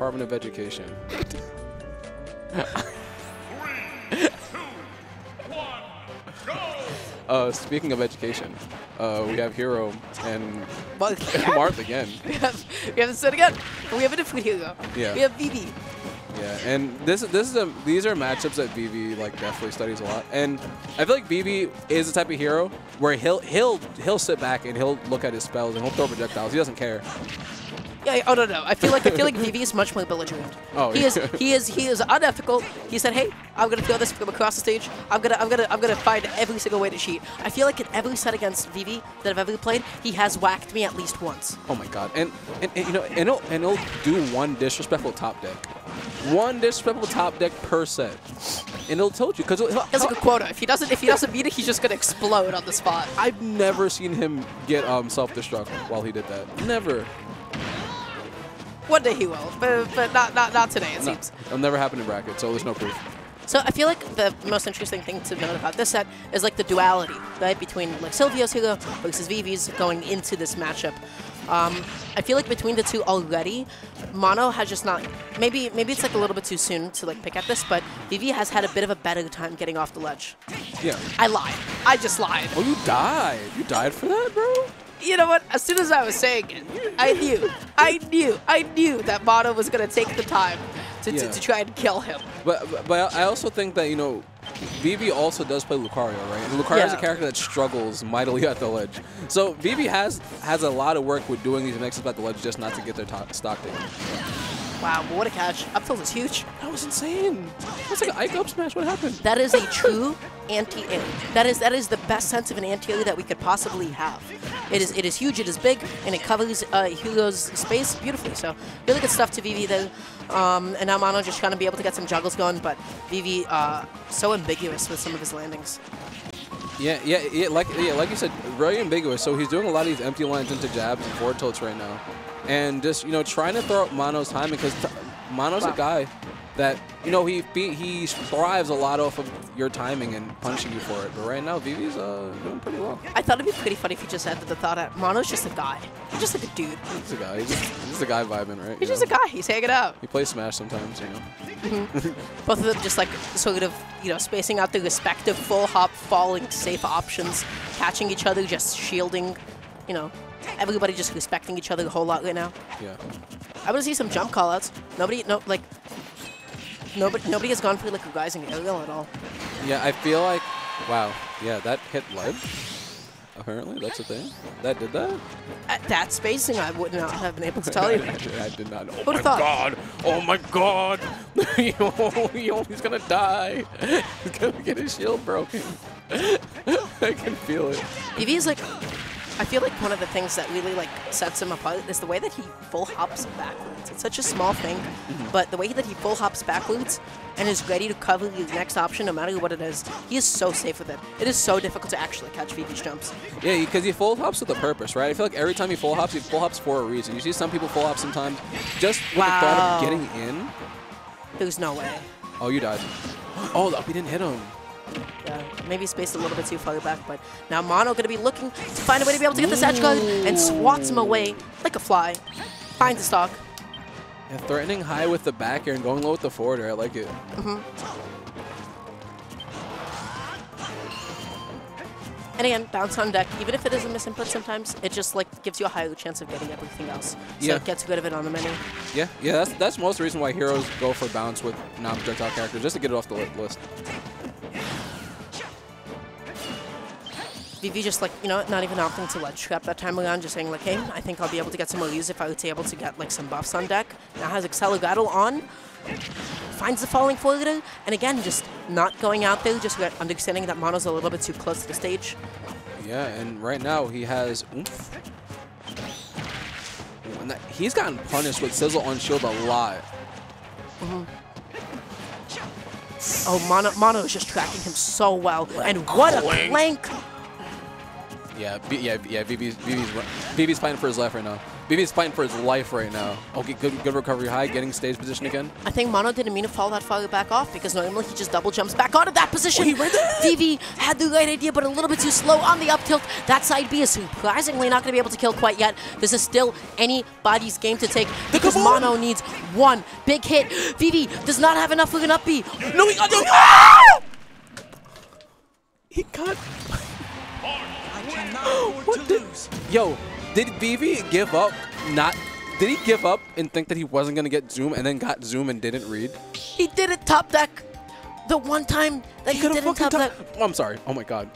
Department of Education. Uh, speaking of education, uh, we have Hero and Marth again? We have we have Sid again. We have a different hero. Yeah. We have Vivi. Yeah, and this this is a these are matchups that Vivi like definitely studies a lot, and I feel like Vivi is the type of hero where he'll he'll he'll sit back and he'll look at his spells and he'll throw projectiles. He doesn't care. Yeah, oh no no. I feel like I feel like Vivi is much more belligerent. Oh, he yeah. is he is he is unethical. He said, "Hey, I'm gonna throw this from across the stage. I'm gonna I'm gonna I'm gonna find every single way to cheat." I feel like in every set against Vivi that I've ever played, he has whacked me at least once. Oh my god, and and, and you know, and he'll and he'll do one disrespectful top deck, one disrespectful top deck per set, and he'll tilt you because He has like a quota. If he doesn't if he doesn't beat it, he's just gonna explode on the spot. I've never seen him get um self-destruct while he did that. Never. One day he will, but, but not not not today. It No, seems. it'll never happen in bracket, so there's no proof. So I feel like the most interesting thing to note about this set is like the duality, right, between like Silvio's Hugo versus Vivi's going into this matchup. Um, I feel like between the two already, Mono has just not. Maybe maybe it's like a little bit too soon to like pick at this, but Vivi has had a bit of a better time getting off the ledge. Yeah. I lied. I just lied. Oh, you died. You died for that, bro. You know what? As soon as I was saying it, I knew, I knew, I knew that Mono was gonna take the time to, Yeah. to, to try and kill him. But but- I also think that you know, Vivi also does play Lucario, right? Lucario is a character that struggles mightily at the ledge. So Vivi has has a lot of work with doing these mixes at the ledge just not to get their stock taken. Wow, but what a catch! Up tilt is huge. That was insane. That's like an Ike up smash. What happened? That is a true anti-air. That is that is the best sense of an anti-air that we could possibly have. It is it is huge, it is big, and it covers uh, Hugo's space beautifully. So really good stuff to Vivi there. Um, and now Mono just trying to be able to get some juggles going, but Vivi uh, so ambiguous with some of his landings. Yeah, yeah, yeah. Like yeah, like you said, very ambiguous. So he's doing a lot of these empty lines into jabs and forward tilts right now, and just you know trying to throw out Mono's timing because Mono's Wow. a guy that you know he he he thrives a lot off of your timing and punching you for it. But right now, Vivi's uh, doing pretty well. I thought it'd be pretty funny if you just ended the thought at Mono's just a guy. He's just like a dude. He's a guy. He's just, he's just a guy vibing, right? He's you just a guy. He's hanging out. He plays Smash sometimes, you know. Both of them just like sort of, you know, spacing out their respective full hop, falling safe options, catching each other, just shielding, you know, everybody just respecting each other a whole lot right now. Yeah. I want to see some jump callouts. Nobody, no, like, nobody, nobody has gone for like a rising aerial at all. Yeah, I feel like, wow, yeah, that hit ledge. Apparently, that's a thing. That did that. At that spacing, I would not have been able to tell you. I, did, I did not. Oh my thought? god! Oh my god! Yo, he's gonna die. He's gonna get his shield broken. I can feel it. Vivi is like, I feel like one of the things that really like sets him apart is the way that he full hops backwards. It's such a small thing, mm-hmm. but the way that he full hops backwards and is ready to cover the next option no matter what it is, he is so safe with it. It is so difficult to actually catch Vivi's jumps. Yeah, because he full hops with a purpose, right? I feel like every time he full hops, he full hops for a reason. You see some people full hop sometimes just with the thought of getting in. There's no way. Oh, you died. Oh, the up, he didn't hit him. Yeah, maybe spaced a little bit too far back, but now Mono going to be looking to find a way to be able to get this edge guard and swats him away like a fly. Finds the stock. Yeah, threatening high with the back air and going low with the forward air. I like it. Mm-hmm. And again, bounce on deck, even if it is a misinput sometimes, it just like gives you a higher chance of getting everything else. So Yeah. it gets rid of it on the menu. Yeah, yeah, that's that's most of the reason why heroes go for bounce with non-projectile characters, just to get it off the list. Vivi just like, you know, not even opting to ledge trap that time around, just saying like, hey, I think I'll be able to get some more use if I was able to get like some buffs on deck. Now has Acceleratle on, finds the falling forwarder, and again, just not going out there, just re- understanding that Mono's a little bit too close to the stage. Yeah, and right now he has oomph. That, he's gotten punished with Sizzle on shield a lot. Mm-hmm. Oh, Mono, Mono is just tracking him so well, and what a Clink. Yeah, B, yeah, yeah. Vivi's Vivi's ru- Vivi's fighting for his life right now. Vivi's fighting for his life right now. Okay, good, good recovery high, getting stage position again. I think Mono didn't mean to fall that far back off because normally he just double jumps back onto that position. Oh, he read that? Vivi had the right idea, but a little bit too slow on the up tilt. That side B is surprisingly not going to be able to kill quite yet. This is still anybody's game to take because Mono needs one big hit. Vivi does not have enough for an up B. No, he got no. Ah! He got. I cannot afford What to did- lose. Yo, did Vivi give up? Not. Did he give up and think that he wasn't gonna get zoom and then got zoom and didn't read? He did it top deck. The one time that he, could've didn't fucking top deck. Oh, I'm sorry. Oh my god.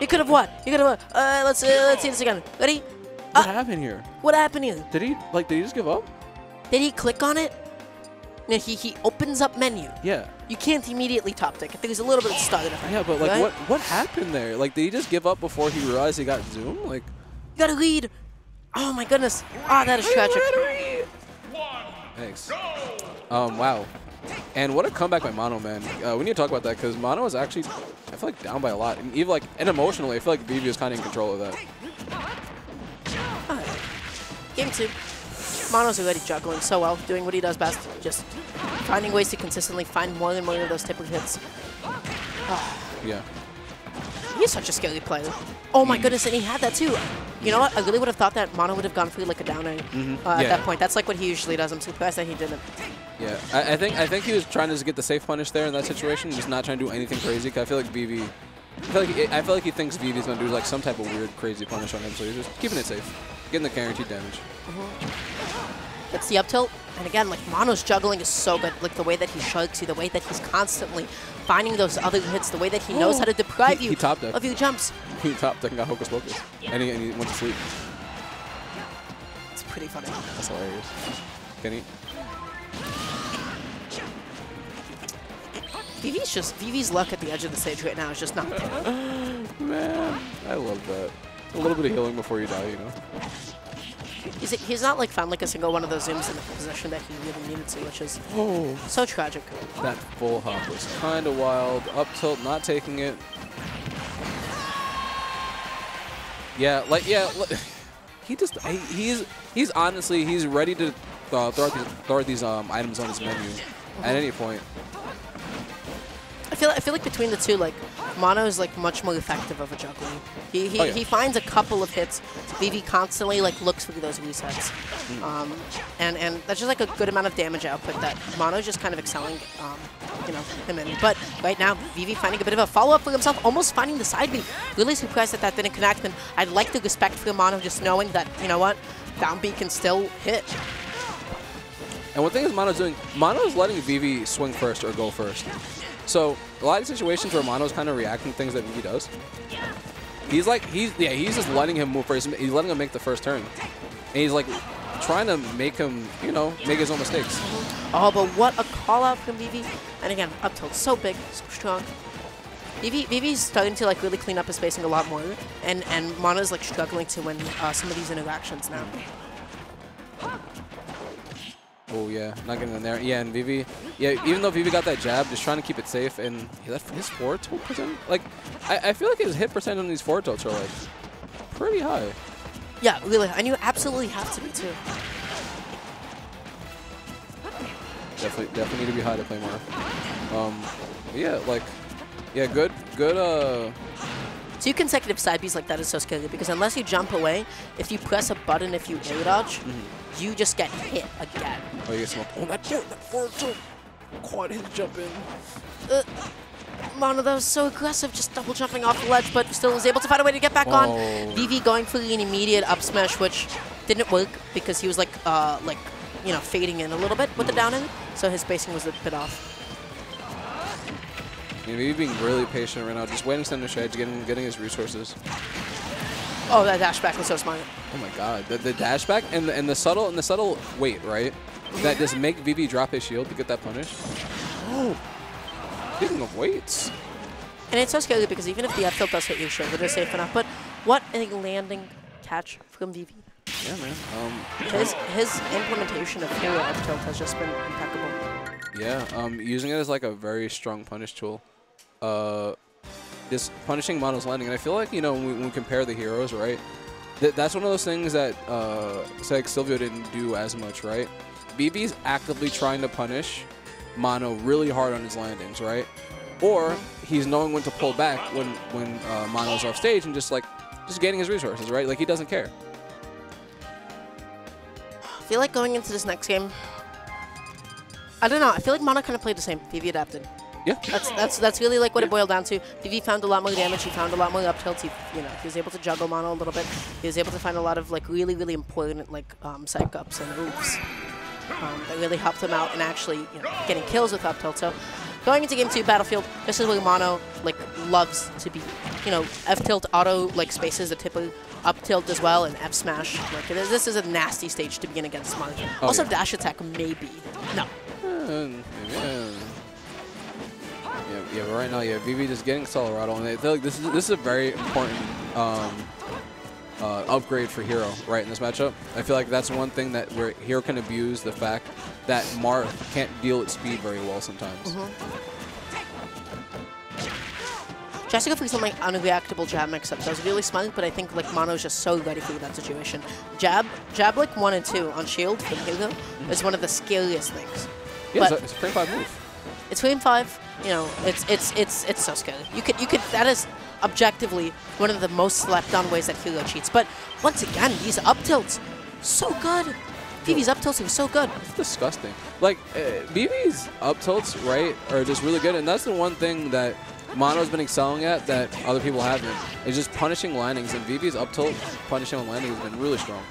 He could have what? He could have what? Uh, let's, uh, let's see this again. Ready? What Uh, happened here? what happened here? Did he like? Did he just give up? Did he click on it? He, he opens up menu. Yeah. You can't immediately top deck. I think there's a little bit of stutter. Yeah, but like, Right? what what happened there? Like, did he just give up before he realized he got zoom? Like, You gotta lead. Oh my goodness. Ah, that is tragic. thanks. Um, wow. And what a comeback by Mono, man. Uh, we need to talk about that because Mono is actually, I feel like down by a lot, and even like, and emotionally, I feel like Vivi is kind of in control of that. Game two. Mono's already juggling so well, doing what he does best. Just finding ways to consistently find more than one of those typical hits. Oh. Yeah. He's such a scary player. Oh my goodness, and he had that too. You know what? I really would have thought that Mono would have gone for like a down A uh, at that point. That's like what he usually does. I'm surprised that he didn't. Yeah, I, I think I think he was trying to just get the safe punish there in that situation, just not trying to do anything crazy. Cause I feel like Vivi, I feel like I feel like he thinks Vivi's gonna do like some type of weird, crazy punish on him, so he's just keeping it safe, getting the guaranteed damage. Uh-huh. That's the up tilt. And again, like Mono's juggling is so good. Like the way that he shugs you, the way that he's constantly finding those other hits, the way that he knows how to deprive He- you he it. of your jumps. He top deck and got Hocus Pocus, and he, and he went to sleep. It's pretty funny. That's hilarious. Can he? Vivi's just Vivi's luck at the edge of the stage right now is just not there. Man, I love that. A little bit of healing before you die, you know. He's, he's not like found like a single one of those zooms in the position that he really needed to, which is Oh, so tragic. that full hop was kind of wild. Up tilt, not taking it. Yeah, like yeah, li- he just he, he's he's honestly he's ready to uh, throw out these throw out these um, items on his menu at any point. I feel I feel like between the two, like Mono is like much more effective of a juggler. He he, Oh, yeah. he finds a couple of hits. Vivi constantly like looks for those resets, Hmm. um, and and that's just like a good amount of damage output that Mono's just kind of excelling, um, you know, him in. But right now, Vivi finding a bit of a follow up for himself, almost finding the side B. Really surprised that that didn't connect, and I'd like the respect for Mono just knowing that you know what, down B can still hit. And one thing is Mono's doing, Mono's letting Vivi swing first or go first. So a lot of situations where Mono's kind of reacting to things that Vivi does. He's like, he's yeah, he's just letting him move first. He's letting him make the first turn. And he's like trying to make him, you know, make his own mistakes. Oh, but what a call out from Vivi. And again, up tilt so big, so strong. Vivi, Vivi's starting to like really clean up his spacing a lot more, and and Mono's like struggling to win uh, some of these interactions now. Oh yeah, not getting in there. Yeah, and Vivi, yeah, even though Vivi got that jab, just trying to keep it safe, and he left his forward tilt percent. Like, I, I feel like his hit percent on these forward tilts are like pretty high. Yeah, really, and you absolutely have to be too. Definitely, definitely need to be high to play more. Um, yeah, like, yeah, good, good. Uh, Two consecutive side Bs like that is so scary because unless you jump away, if you press a button, if you A dodge, you just get hit again. oh, you get smoked. Oh, that forward, that forward tilt, quad hit jump in. Uh, Mono, that was so aggressive, just double jumping off the ledge, but still was able to find a way to get back Oh. on. Vivi going for an immediate up smash, which didn't work because he was like, uh, like, you know, fading in a little bit with the down end, so his spacing was a bit off. Yeah, Vivi being really patient right now, just waiting to the edge, getting getting his resources. Oh, that dash back was so smart. Oh my god, the, the dash back and the, and the subtle and the subtle wait, right? That just make Vivi drop his shield to get that punish. Oh, speaking of weights, And it's so scary because even if the F tilt does hit your shoulder, they're safe enough. But what a landing catch from Vivi. yeah, man. Um, His his implementation of hero up tilt has just been impeccable. yeah, um, using it as like a very strong punish tool. Uh, just punishing Mono's landing, and I feel like you know when we, when we compare the heroes, right? Th- that's one of those things that uh, like Silvio didn't do as much, right? Vivi's actively trying to punish Mono really hard on his landings, right? Or he's knowing when to pull back when when uh, Mono's off stage and just like just gaining his resources, right? Like he doesn't care. I feel like going into this next game, I don't know. I feel like Mono kind of played the same. Vivi adapted. Yeah. That's that's that's really like what it boiled down to. Vivi found a lot more damage. He found a lot more up tilts. He, you know, he was able to juggle Mono a little bit. He was able to find a lot of like really really important like um, psych ups and moves um, that really helped him out and actually you know, getting kills with up tilt. So going into game two, Battlefield, this is where Mono like loves to be. You know, F tilt auto like spaces the typically up tilt as well and F smash. Like is, this is a nasty stage to begin against Mono. Oh, also yeah. dash attack maybe. No. Yeah. Yeah, but right now, yeah, Vivi just getting Colorado, and I feel like this is this is a very important um, uh, upgrade for Hero, right, in this matchup. I feel like that's one thing that where Hero can abuse the fact that Marth can't deal with speed very well sometimes. Jessica for some like unreactable jab mix-up was really smart, but I think like Mono's just so ready for that situation. Jab, jab like one and two on shield from Hugo is one of the scariest things. Yeah, it's But- a, it's a frame five move. It's frame five. You know, it's it's it's it's so scary. You could you could that is objectively one of the most slept on ways that Hugo cheats. But once again, these up tilts, so good. Vivi's up tilts are so good. It's disgusting. Like, uh, Vivi's up tilts, right, are just really good, and that's the one thing that Mono's been excelling at that other people haven't, It's just punishing landings, and Vivi's up tilt punishing on landings has been really strong.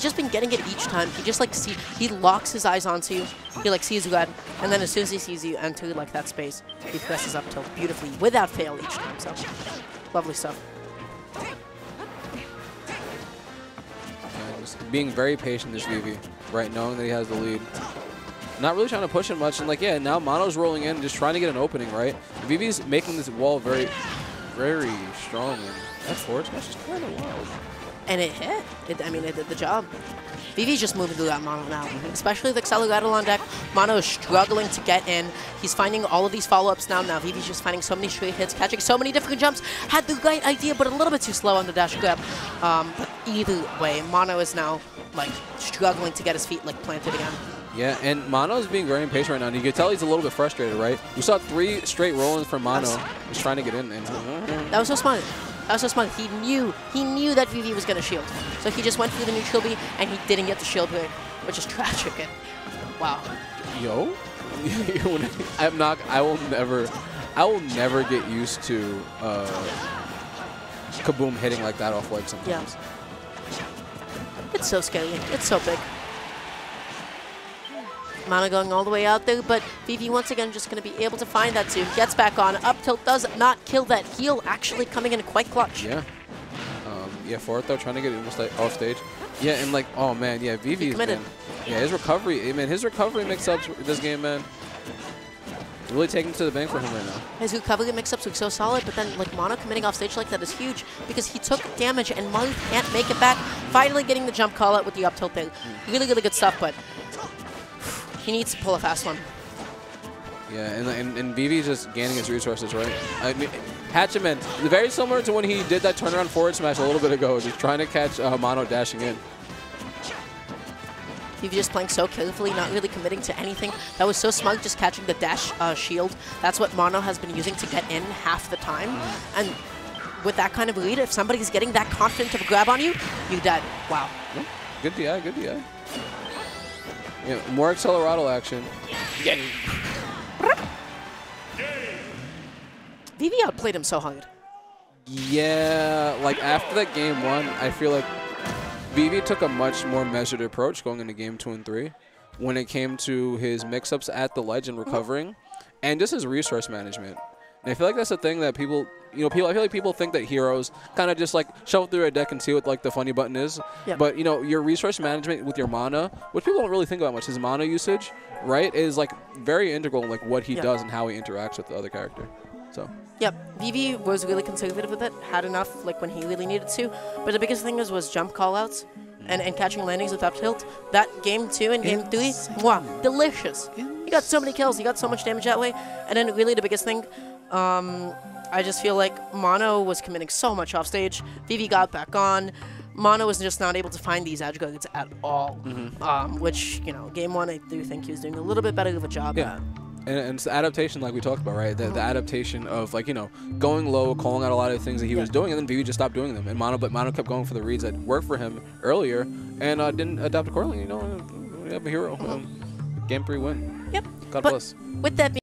He's just been getting it each time. He just like see he locks his eyes onto you. He like sees you red, and then as soon as he sees you enter like that space, he presses up tilt beautifully without fail each time. So lovely stuff. Just being very patient this Vivi, right, knowing that he has the lead. Not really trying to push him much, and like, yeah, now Mono's rolling in, just trying to get an opening, right? Vivi's making this wall very, very strong, that forward smash is kind of wild. And it hit. It, I mean, it did the job. Vivi's just moving through that Mono now, especially with Acceleratle on deck. Mono is struggling to get in. He's finding all of these follow-ups now. Now Vivi's just finding so many straight hits, catching so many different jumps. Had the right idea, but a little bit too slow on the dash grab. Um, but either way, Mono is now like struggling to get his feet like planted again. Yeah, and Mono's being very impatient right now, and you can tell he's a little bit frustrated, right? We saw three straight roll-ins from Mono. He's trying to get in, and That was so smart. That was so smart. He knew he knew that Vivi was gonna shield, so he just went through the neutral B and he didn't get the shield break, which is tragic. And wow. yo, I'm not. I will never. I will never get used to uh, Kaboom hitting like that off leg sometimes. It's so scary. It's so big. Mono going all the way out there, but Vivi once again just going to be able to find that too. Gets back on. Up tilt does not kill that heal, actually coming in quite clutch. Yeah. Um, yeah, fourth though, trying to get almost like off stage. Yeah, and like, oh man, yeah, Vivi's man. Yeah, his recovery, eh, man, his recovery mix-ups this game, man. Really taking to the bank for him right now. His recovery mix-ups look so solid, but then like Mono committing off stage like that is huge because he took damage and Mono can't make it back. Finally getting the jump call out with the up tilt thing. Really, really good stuff, but he needs to pull a fast one. Yeah, and, and, and Vivi's just gaining his resources, right? I mean, Hatchet Man, very similar to when he did that turnaround forward smash a little bit ago, just trying to catch uh, Mono dashing in. Vivi just playing so carefully, not really committing to anything. That was so smug, just catching the dash uh, shield. That's what Mono has been using to get in half the time. And with that kind of lead, if somebody's getting that confident of a grab on you, you're dead. Wow. Good DI, good DI. Yeah, more Acceleratle action. Vivi outplayed him so hard. Yeah, like after that game one, I feel like Vivi took a much more measured approach going into game two and three when it came to his mix-ups at the ledge and recovering, and just his resource management. And I feel like that's the thing that people, you know, people. I feel like people think that heroes kind of just like shuffle through a deck and see what like the funny button is. Yeah. But you know, your resource management with your mana, which people don't really think about much, his mana usage, right, is like very integral in like what he Yeah. does and how he interacts with the other character. So. Yep, Vivi was really conservative with it, had enough like when he really needed to. But the biggest thing was, was jump callouts and, and catching landings with up tilt. That game two and game three, wow, delicious. He got so many kills, he got so much damage that way. And then really the biggest thing, um, I just feel like Mono was committing so much off stage. Vivi got back on. Mono was just not able to find these edge guards at all. Mm-hmm. Um, which, you know, game one, I do think he was doing a little bit better of a job Yeah. at. And, and it's the adaptation, like we talked about, right? The, the adaptation of like you know going low, calling out a lot of the things that he was doing, and then Vivi just stopped doing them. And Mono, but Mono kept going for the reads that worked for him earlier, and uh, didn't adapt accordingly. You know, we have a hero. Um, game three win. Yep. God But bless. with that being